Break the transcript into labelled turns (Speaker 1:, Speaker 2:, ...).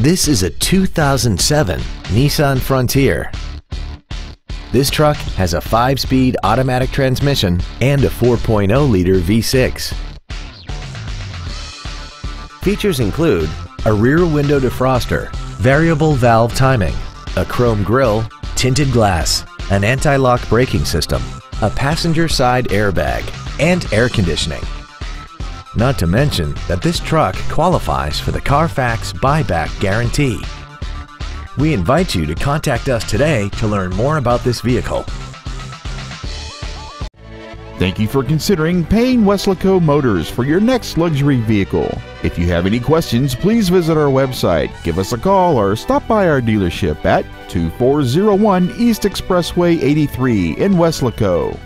Speaker 1: This is a 2007 Nissan Frontier. This truck has a 5-speed automatic transmission and a 4.0-liter V6. Features include a rear window defroster, variable valve timing, a chrome grille, tinted glass, an anti-lock braking system, a passenger side airbag, and air conditioning. Not to mention that this truck qualifies for the Carfax buyback guarantee. We invite you to contact us today to learn more about this vehicle.
Speaker 2: Thank you for considering Payne Weslaco Motors for your next luxury vehicle. If you have any questions, please visit our website, give us a call, or stop by our dealership at 2401 East Expressway 83 in Weslaco.